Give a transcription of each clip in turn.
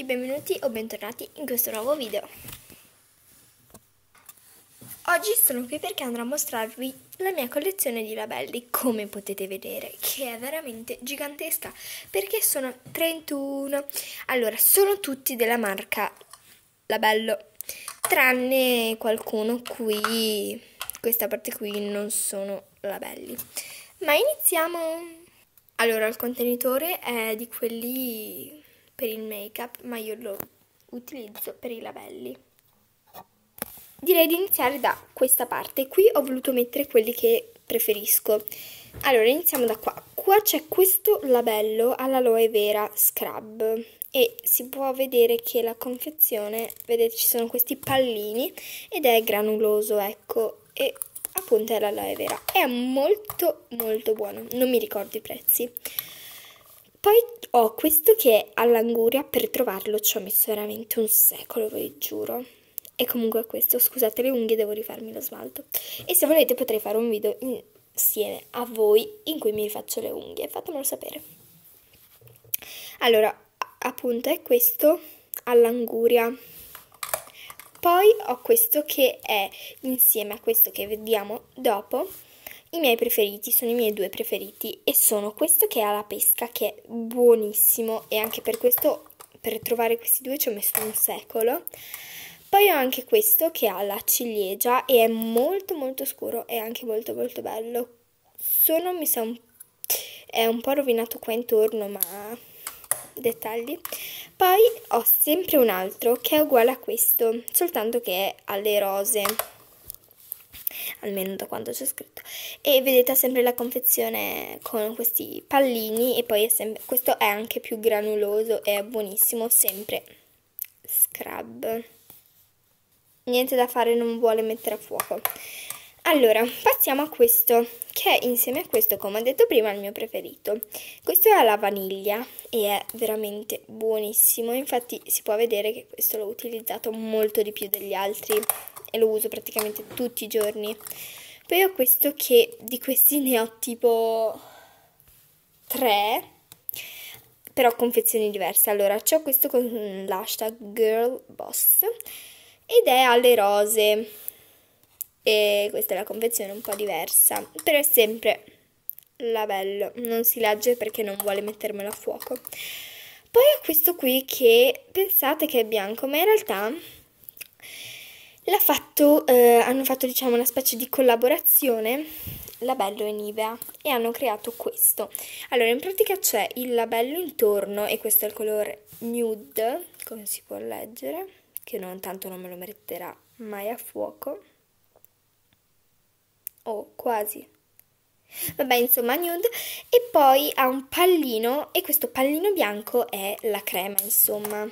tutti, benvenuti o bentornati in questo nuovo video. Oggi sono qui perché andrò a mostrarvi la mia collezione di labelli, come potete vedere, che è veramente gigantesca, perché sono 31. Allora, sono tutti della marca Labello, tranne qualcuno qui, questa parte qui non sono labelli. Ma iniziamo! Allora, il contenitore è di quelli per il make up, ma io lo utilizzo per i labelli. Direi di iniziare da questa parte. Qui ho voluto mettere quelli che preferisco. Allora, iniziamo da qua. Qua c'è questo labello all'aloe vera scrub e si può vedere che la confezione, vedete ci sono questi pallini ed è granuloso, ecco, e appunto è l'aloe vera. È molto molto buono, non mi ricordo i prezzi. Poi ho questo che è all'anguria, per trovarlo ci ho messo veramente un secolo, vi giuro. E comunque questo, scusate le unghie, devo rifarmi lo smalto. E se volete potrei fare un video insieme a voi in cui mi rifaccio le unghie, fatemelo sapere. Allora, appunto è questo all'anguria poi ho questo che è insieme a questo che vediamo dopo i miei preferiti, sono i miei due preferiti e sono questo che è alla pesca che è buonissimo e anche per questo per trovare questi due ci ho messo un secolo. Poi ho anche questo che ha la ciliegia e è molto molto scuro e anche molto molto bello. Sono mi sa un è un po' rovinato qua intorno ma dettagli. Poi ho sempre un altro che è uguale a questo, soltanto che è alle rose, almeno da quanto c'è scritto. E vedete sempre la confezione con questi pallini e poi è sempre, questo è anche più granuloso e è buonissimo, sempre scrub. Niente da fare, non vuole mettere a fuoco. Allora, passiamo a questo, che è insieme a questo, come ho detto prima, il mio preferito. Questo è alla vaniglia e è veramente buonissimo, infatti si può vedere che questo l'ho utilizzato molto di più degli altri e lo uso praticamente tutti i giorni. Poi ho questo che di questi ne ho tipo tre, però confezioni diverse. Allora, ho questo con l'hashtag girlboss ed è alle rose e questa è la confezione un po' diversa, però è sempre labello, non si legge perché non vuole mettermelo a fuoco. Poi ho questo qui che pensate che è bianco, ma in realtà fatto, eh, hanno fatto diciamo una specie di collaborazione labello e Nivea e hanno creato questo. Allora in pratica c'è il labello intorno e questo è il colore nude, come si può leggere, che non tanto non me lo metterà mai a fuoco oh, quasi. Vabbè, insomma, nude. E poi ha un pallino e questo pallino bianco è la crema, insomma.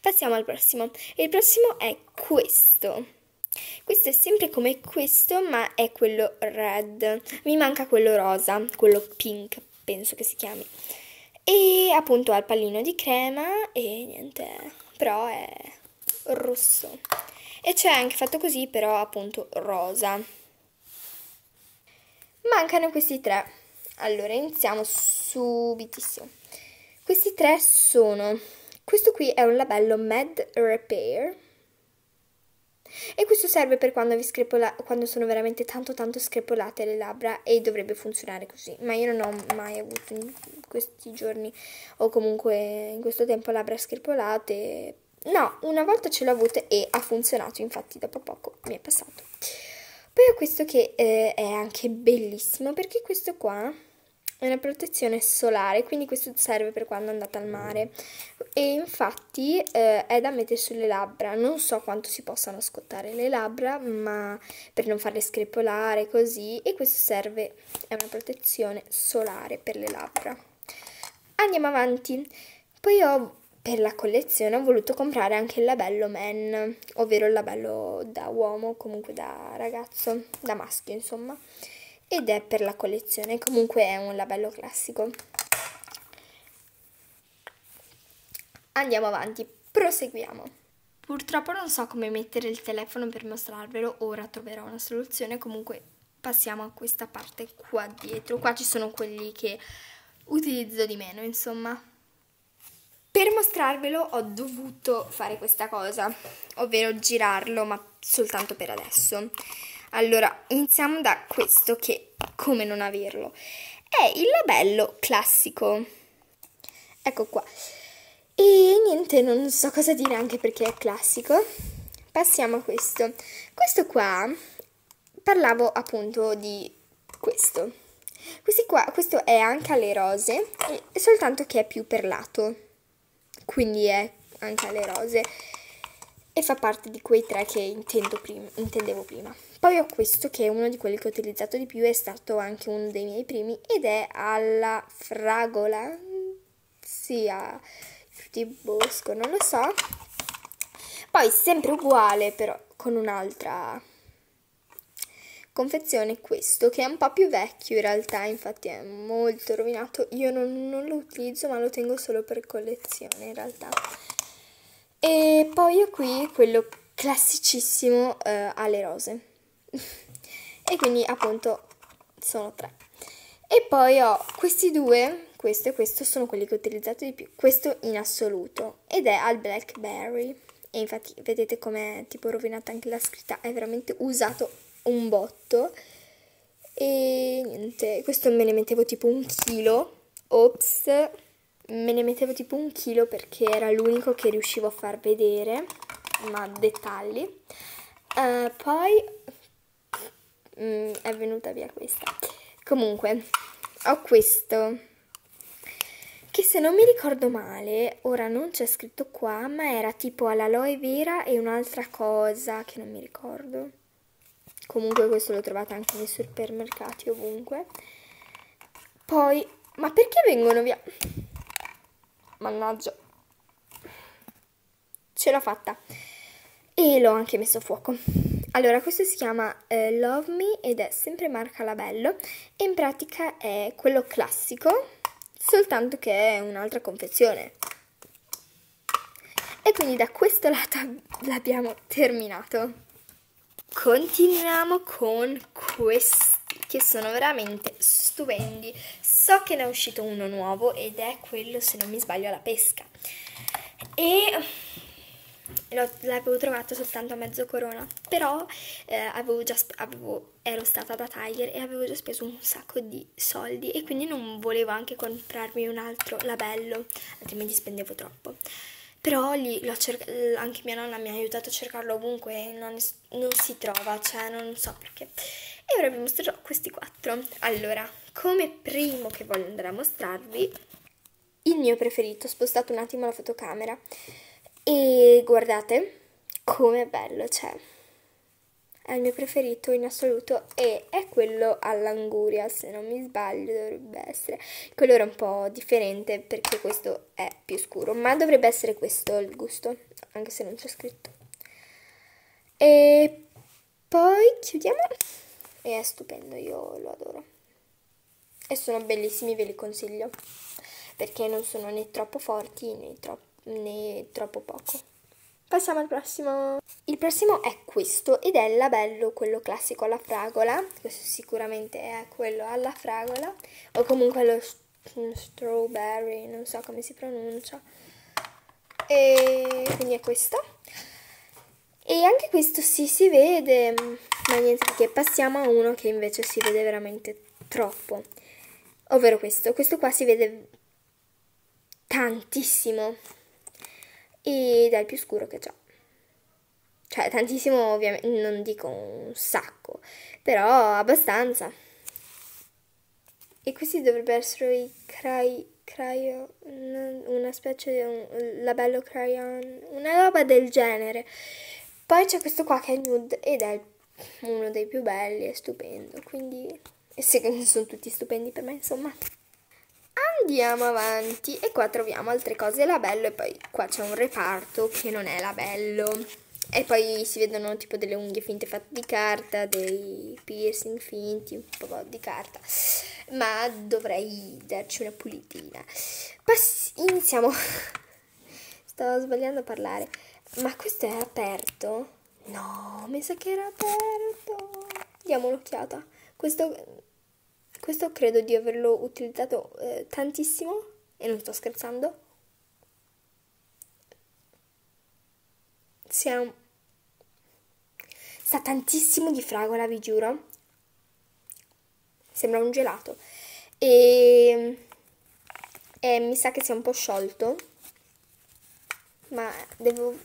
Passiamo al prossimo. Il prossimo è questo. Questo è sempre come questo, ma è quello red. Mi manca quello rosa, quello pink, penso che si chiami. E appunto ha il pallino di crema e niente, però è rosso. E c'è anche fatto così, però appunto rosa. Mancano questi tre. Allora, iniziamo subitissimo. Questi tre sono... Questo qui è un labello Med Repair. E questo serve per quando, vi screpola, quando sono veramente tanto tanto screpolate le labbra e dovrebbe funzionare così. Ma io non ho mai avuto in questi giorni o comunque in questo tempo labbra screpolate No, una volta ce l'ho avuta e ha funzionato, infatti dopo poco mi è passato. Poi ho questo che eh, è anche bellissimo perché questo qua è una protezione solare, quindi questo serve per quando andate al mare e infatti eh, è da mettere sulle labbra. Non so quanto si possano scottare le labbra, ma per non farle screpolare così e questo serve, è una protezione solare per le labbra. Andiamo avanti. Poi ho per la collezione ho voluto comprare anche il labello men, ovvero il labello da uomo, comunque da ragazzo, da maschio insomma, ed è per la collezione, comunque è un labello classico. Andiamo avanti, proseguiamo. Purtroppo non so come mettere il telefono per mostrarvelo, ora troverò una soluzione, comunque passiamo a questa parte qua dietro, qua ci sono quelli che utilizzo di meno insomma. per mostrarvelo ho dovuto fare questa cosa, ovvero girarlo, ma soltanto per adesso. Allora, iniziamo da questo che, come non averlo, è il labello classico. Ecco qua. E niente, non so cosa dire anche perché è classico. Passiamo a questo. Questo qua, parlavo appunto di questo. Qua, questo è anche alle rose, soltanto che è più perlato, quindi è anche alle rose e fa parte di quei tre che prima, intendevo prima. Poi ho questo che è uno di quelli che ho utilizzato di più, è stato anche uno dei miei primi ed è alla fragola, sia di bosco, non lo so. Poi sempre uguale però con un'altra confezione questo che è un po' più vecchio in realtà infatti è molto rovinato io non, non lo utilizzo ma lo tengo solo per collezione in realtà e poi ho qui quello classicissimo eh, alle rose. E quindi appunto sono tre. E poi ho questi due questo e questo sono quelli che ho utilizzato di più. Questo in assoluto ed è al blackberry. E infatti vedete com'è tipo rovinata anche la scritta è veramente usato un botto. E niente, questo me ne mettevo tipo un chilo, ops, me ne mettevo tipo un chilo perché era l'unico che riuscivo a far vedere, ma dettagli. Uh, poi mm, è venuta via questa. Comunque, ho questo che se non mi ricordo male, ora non c'è scritto qua, ma era tipo all'aloe vera e un'altra cosa che non mi ricordo comunque questo lo trovate anche nei supermercati ovunque poi ma perché vengono via mannaggia. Ce l'ho fatta. E l'ho anche messo a fuoco. Allora questo si chiama eh, Love Me ed è sempre marca Labello. E in pratica è quello classico soltanto che è un'altra confezione. E quindi da questo lato l'abbiamo terminato. Continuiamo con questi che sono veramente stupendi. So che ne è uscito uno nuovo ed è quello, se non mi sbaglio, alla pesca. E l'avevo trovato soltanto a mezzo corona, però eh, avevo già avevo, ero stata da Tiger e avevo già speso un sacco di soldi e quindi non volevo anche comprarmi un altro labello, altrimenti spendevo troppo però lì anche mia nonna mi ha aiutato a cercarlo ovunque non, non si trova, cioè non so perché. Ora vi mostrerò questi quattro. Allora, come primo che voglio andare a mostrarvi, il mio preferito, ho spostato un attimo la fotocamera e guardate com'è bello, cioè è il mio preferito in assoluto e è quello all'anguria, se non mi sbaglio dovrebbe essere. Quello era un po' differente perché questo è più scuro, ma dovrebbe essere questo il gusto, anche se non c'è scritto. E poi chiudiamo. E è stupendo, io lo adoro. E sono bellissimi, ve li consiglio, perché non sono né troppo forti né, tro né troppo poco. Passiamo al prossimo. Il prossimo è questo ed è il labello, quello classico alla fragola. Questo sicuramente è quello alla fragola o comunque lo strawberry, non so come si pronuncia. E quindi è questo. E anche questo sì si vede, ma niente perché passiamo a uno che invece si vede veramente troppo. Ovvero questo. Questo qua si vede tantissimo ed è il più scuro che c'è. Cioè, tantissimo ovviamente, non dico un sacco, però abbastanza. E questi dovrebbero essere i cray, crayon, una specie di un labello crayon, una roba del genere. Poi c'è questo qua che è nude ed è uno dei più belli, è stupendo, quindi sono tutti stupendi per me, insomma. Andiamo avanti e qua troviamo altre cose labello e poi qua c'è un reparto che non è labello. E poi si vedono tipo delle unghie finte fatte di carta, dei piercing finti, un po' di carta. Ma dovrei darci una pulitina. Pass iniziamo. Stavo sbagliando a parlare. Ma questo è aperto? No, mi sa che era aperto. Diamo un'occhiata. Questo questo credo di averlo utilizzato eh, tantissimo e non sto scherzando. sia un... sa tantissimo di fragola, vi giuro. Sembra un gelato. E, e mi sa che sia un po' sciolto. Ma devo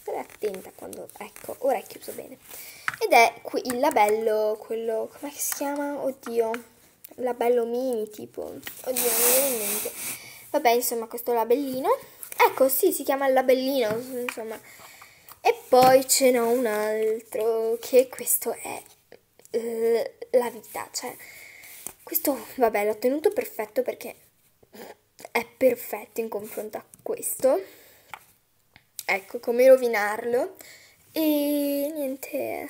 stare attenta quando... Ecco, ora è chiuso bene. Ed è qui il labello, quello... come si chiama? Oddio. Labello mini, tipo. Oddio, non mi viene in mente. Vabbè, insomma, questo labellino. Ecco, sì, si chiama il labellino, insomma. E poi ce n'ho un altro, che questo è eh, la vita. Cioè, questo, vabbè, l'ho tenuto perfetto perché è perfetto in confronto a questo. Ecco, come rovinarlo. E niente,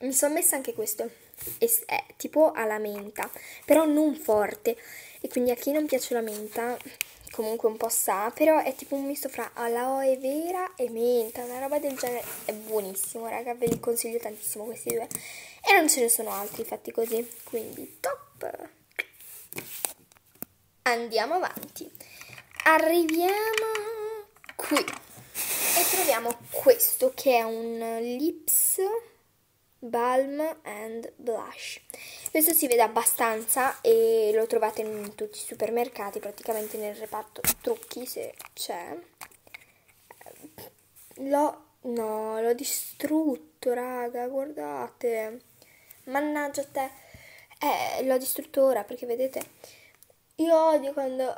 mi sono messa anche questo. È, è tipo alla menta, però non forte. E quindi a chi non piace la menta, comunque un po' sa, però è tipo un misto fra aloe vera e menta, una roba del genere. È buonissimo, raga, ve li consiglio tantissimo questi due. E non ce ne sono altri fatti così, quindi top! Andiamo avanti. Arriviamo qui. E troviamo questo che è un lips balm and blush. Questo si vede abbastanza e lo trovate in tutti i supermercati praticamente nel reparto trucchi se c'è. L'ho no l'ho distrutto raga guardate. Mannaggia te. Eh l'ho distrutto ora perché vedete io odio quando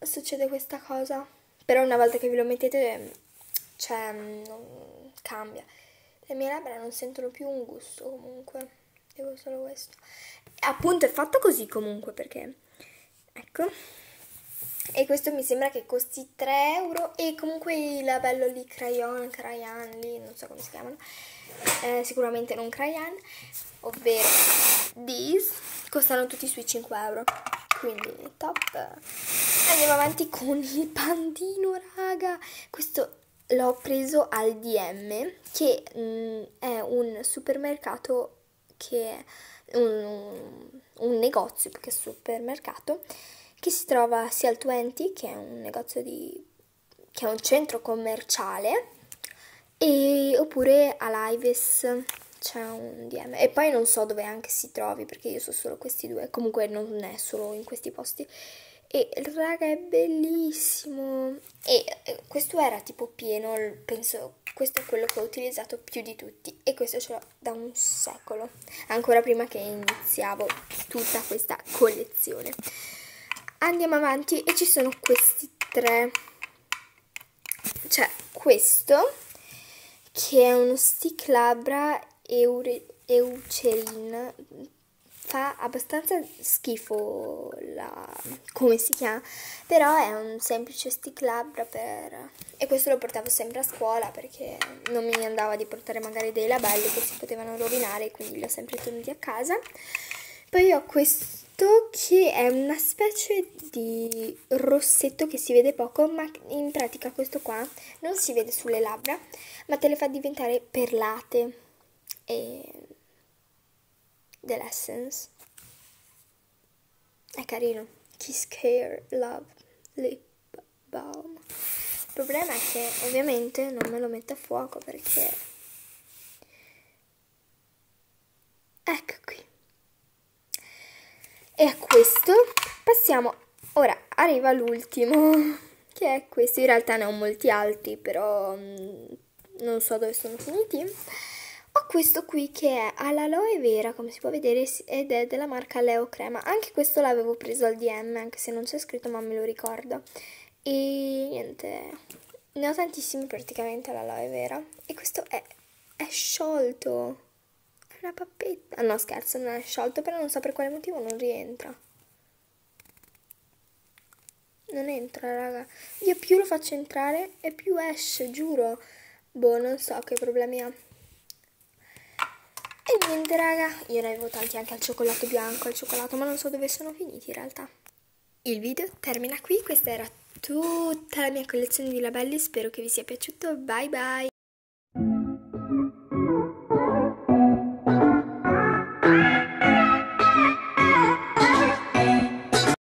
succede questa cosa. Però una volta che ve lo mettete cioè non cambia. Le mie labbra non sentono più un gusto comunque, devo solo questo. Appunto è fatto così comunque perché, ecco, e questo mi sembra che costi 3 euro. E comunque il labello lì crayon, crayon lì, non so come si chiamano, eh, sicuramente non crayon, ovvero these, costano tutti sui 5 euro, quindi top. Andiamo avanti con il pandino, raga, questo l'ho preso al DM, che mh, mm, è un supermercato che è un, un negozio più che supermercato che si trova sia al 20 che è un negozio di che è un centro commerciale e oppure a Lives c'è un DM e poi non so dove anche si trovi perché io so solo questi due. Comunque non è solo in questi posti. E raga è bellissimo. E questo era tipo pieno penso questo è quello che ho utilizzato più di tutti. E questo ce l'ho da un secolo ancora prima che iniziavo tutta questa collezione. Andiamo avanti e ci sono questi tre. C'è questo che è uno stick labbra Eucerin fa abbastanza schifo la, come si chiama, però è un semplice stick labbra per... e questo lo portavo sempre a scuola perché non mi andava di portare magari dei labelli che si potevano rovinare, quindi li ho sempre tenuti a casa. Poi ho questo che è una specie di rossetto che si vede poco, ma in pratica questo qua non si vede sulle labbra, ma te le fa diventare perlate e dell'Essence. È carino. Kiss Care Love Lip Balm. Il problema è che ovviamente non me lo metto a fuoco perché... Ecco qui. E a questo passiamo... Ora arriva l'ultimo, che è questo. In realtà ne ho molti altri, però mm, non so dove sono finiti. Ho questo qui che è all'aloe vera, come si può vedere, ed è della marca Leo Crema. Anche questo l'avevo preso al DM, anche se non c'è scritto, ma me lo ricordo. E niente, ne ho tantissimi praticamente all'aloe vera. E questo è, è sciolto. È una pappetta. Ah, no, scherzo, non è sciolto, però non so per quale motivo non rientra. Non entra, raga. Io più lo faccio entrare e più esce, giuro. Boh, non so che problemi ha. Niente raga, io ne avevo tanti anche al cioccolato bianco, al cioccolato, ma non so dove sono finiti in realtà. Il video termina qui, questa era tutta la mia collezione di labelli, spero che vi sia piaciuto, bye bye!